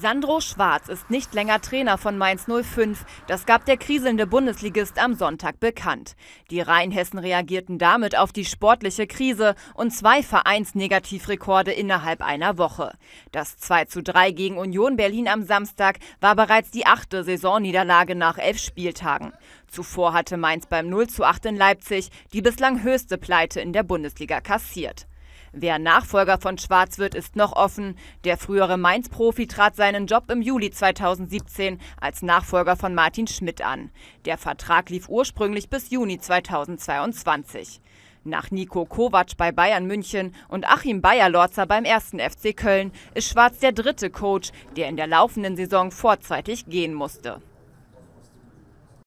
Sandro Schwarz ist nicht länger Trainer von Mainz 05. Das gab der kriselnde Bundesligist am Sonntag bekannt. Die Rheinhessen reagierten damit auf die sportliche Krise und zwei Vereinsnegativrekorde innerhalb einer Woche. Das 2 zu 3 gegen Union Berlin am Samstag war bereits die achte Saisonniederlage nach elf Spieltagen. Zuvor hatte Mainz beim 0 zu 8 in Leipzig die bislang höchste Pleite in der Bundesliga kassiert. Wer Nachfolger von Schwarz wird, ist noch offen. Der frühere Mainz-Profi trat seinen Job im Juli 2017 als Nachfolger von Martin Schmidt an. Der Vertrag lief ursprünglich bis Juni 2022. Nach Nico Kovac bei Bayern München und Achim Bayer-Lorzer beim 1. FC Köln ist Schwarz der dritte Coach, der in der laufenden Saison vorzeitig gehen musste.